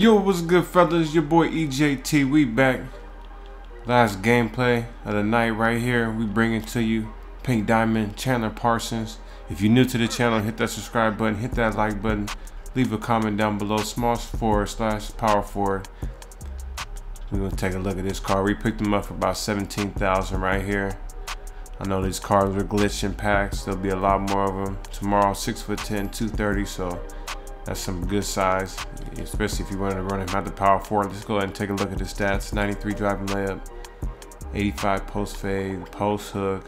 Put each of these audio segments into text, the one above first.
Yo, what's good, fellas? Your boy EJT. We back. Last gameplay of the night right here. We bring it to you. Pink Diamond, Chandler Parsons. If you're new to the channel, hit that subscribe button, hit that like button, leave a comment down below. Small forward slash power forward. We're gonna take a look at this car. We picked them up for about 17,000 right here. I know these cars are glitching packs. There'll be a lot more of them tomorrow. Six foot 10, 230. So that's some good size, especially if you wanted to run him out the power forward. Let's go ahead and take a look at the stats. 93 driving layup, 85 post fade, post hook.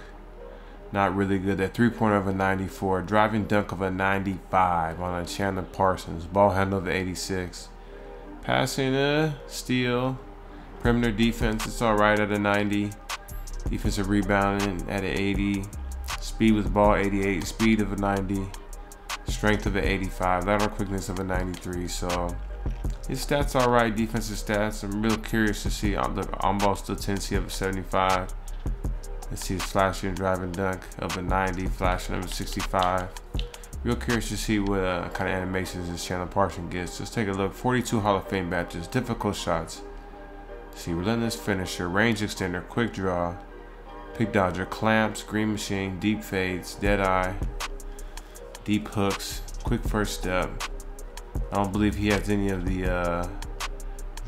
Not really good. That three pointer of a 94, driving dunk of a 95 on a Chandler Parsons. Ball handle of 86. Passing a steal. Perimeter defense, it's all right at a 90. Defensive rebounding at an 80. Speed with ball 88. Speed of a 90. Strength of an 85. Lateral quickness of a 93. So his stats all right. Defensive stats. I'm real curious to see on the on ball still tendency of a 75. Let's see his flashing and driving dunk of a 90. Flashing of a 65. Real curious to see what uh, kind of animations this Chandler Parsons gets. Let's take a look. 42 Hall of Fame badges. Difficult shots. See, relentless finisher, range extender, quick draw, pick dodger, clamps, green machine, deep fades, dead eye, deep hooks, quick first step. I don't believe he has any of the uh,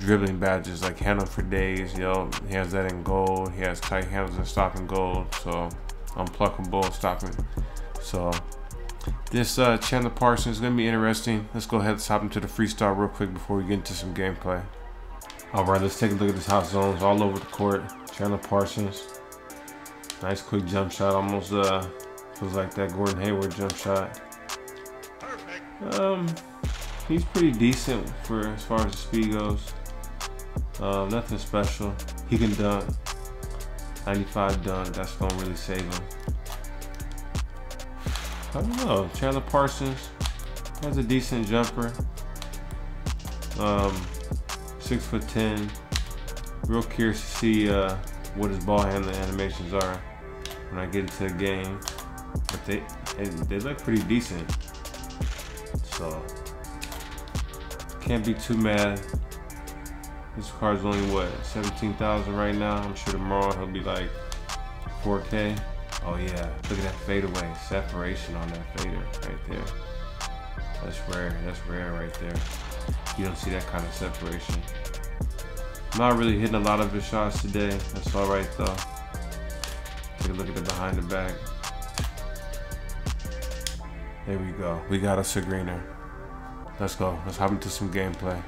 dribbling badges like handle for days. Know, he has that in gold. He has tight handles and stopping gold. So unpluckable stopping. So this uh, Chandler Parsons is gonna be interesting. Let's go ahead and hop into the freestyle real quick before we get into some gameplay. All right, let's take a look at this hot zones all over the court. Chandler Parsons. Nice quick jump shot. Almost uh, feels like that Gordon Hayward jump shot. Um, he's pretty decent for as far as the speed goes. Uh, nothing special. He can dunk. 95 dunk. That's gonna really save him. I don't know. Chandler Parsons has a decent jumper. Um, six foot ten. Real curious to see uh, what his ball handling animations are when I get into the game. But they they look pretty decent. So can't be too mad. This car's only what 17,000 right now. I'm sure tomorrow he'll be like 4K. Oh yeah, look at that fadeaway separation on that fader right there. That's rare. That's rare right there. You don't see that kind of separation. Not really hitting a lot of his shots today. That's all right though. Take a look at the behind the back. There we go. We got us a greener. Let's go. Let's hop into some gameplay.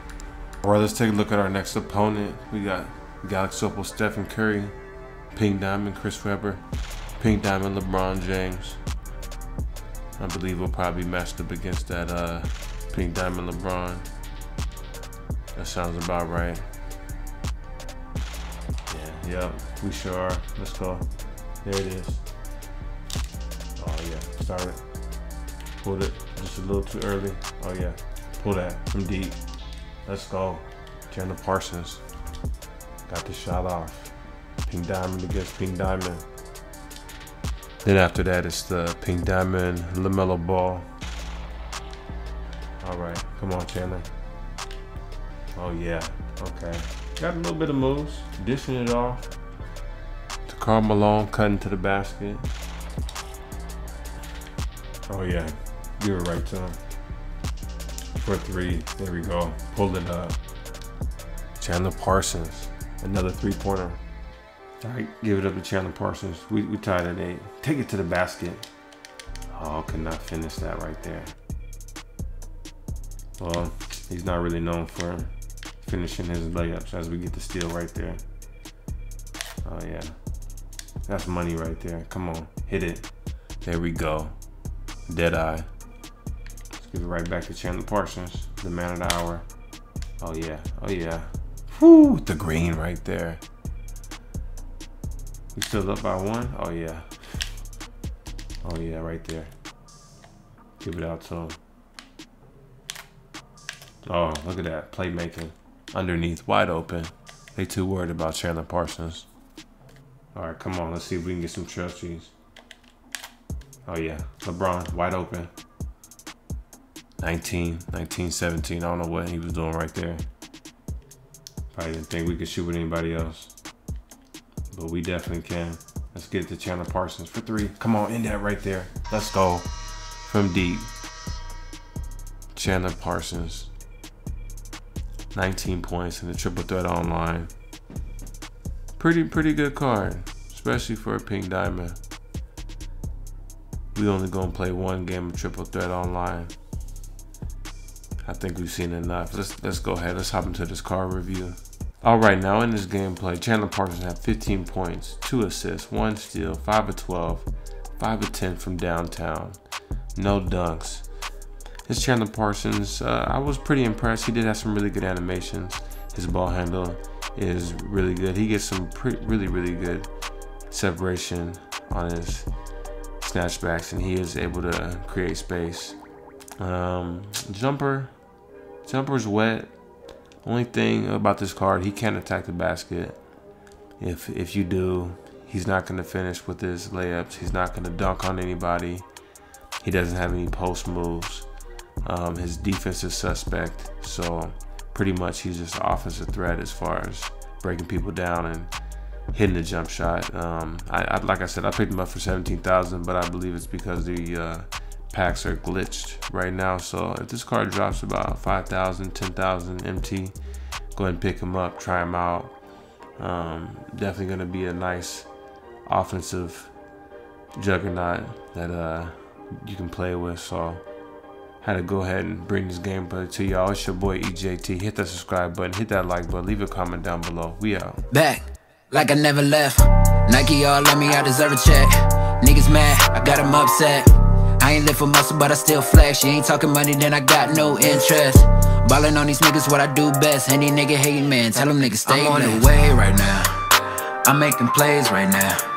All right, let's take a look at our next opponent. We got Galaxy Opal Stephen Curry, Pink Diamond Chris Webber, Pink Diamond LeBron James. I believe we'll probably match up against that uh, Pink Diamond LeBron. That sounds about right. Yeah, yep, we sure are. Let's go. There it is. Oh yeah, start it. Pulled it just a little too early. Oh yeah, pull that from deep. Let's go. Chandler Parsons got the shot off. Pink Diamond against Pink Diamond. Then after that, it's the Pink Diamond LaMelo Ball. All right, come on, Chandler. Oh yeah, okay. Got a little bit of moves, dishing it off. To Karl Malone, cutting to the basket. Oh yeah, give it right to him. For three, there we go. Pulled it up. Uh, Chandler Parsons, another three-pointer. All right, give it up to Chandler Parsons. We, we tied at eight. Take it to the basket. Oh, could not finish that right there. Well, he's not really known for finishing his layups as we get the steal right there. Oh yeah, that's money right there. Come on, hit it. There we go. Dead eye. Give it right back to Chandler Parsons, the man of the hour. Oh yeah, oh yeah. Whoo, the green right there. We still up by one? Oh yeah. Oh yeah, right there. Give it out to him. Oh, look at that playmaking underneath, wide open. They too worried about Chandler Parsons. All right, come on, let's see if we can get some trophies. Oh yeah, LeBron, wide open. 19, 19, 17, I don't know what he was doing right there. Probably didn't think we could shoot with anybody else. But we definitely can. Let's get it to Chandler Parsons for three. Come on, in that right there. Let's go. From deep. Chandler Parsons. 19 points in the triple threat online. Pretty, pretty good card, especially for a pink diamond. We only gonna play one game of triple threat online. I think we've seen enough. Let's let's go ahead. Let's hop into this card review. All right, now in this gameplay, Chandler Parsons had 15 points, two assists, one steal, five of 12, five of 10 from downtown, no dunks. This Chandler Parsons, uh, I was pretty impressed. He did have some really good animations. His ball handle is really good. He gets some pretty, really, really good separation on his snatchbacks, and he is able to create space. Um, jumper, jumper's wet. Only thing about this card, he can't attack the basket. If if you do, he's not going to finish with his layups. He's not going to dunk on anybody. He doesn't have any post moves. Um, his defense is suspect, so pretty much he's just an offensive threat as far as breaking people down and hitting the jump shot. Um, I, I, like I said, I picked him up for seventeen thousand, but I believe it's because the uh, packs are glitched right now. So if this card drops about 5,000, 10,000 MT, go ahead and pick him up, try him out. Um, definitely going to be a nice offensive juggernaut that uh, you can play with. So had to go ahead and bring this gameplay to y'all. It's your boy EJT. Hit that subscribe button, hit that like button, leave a comment down below. We out. Back like I never left. Nike all let me, I deserve a check. Niggas mad, I got them upset. I ain't live for muscle, but I still flex. You ain't talking money, then I got no interest. Ballin' on these niggas, what I do best. Any nigga hating, man, tell them niggas stay. I'm on the way right now. I'm making plays right now.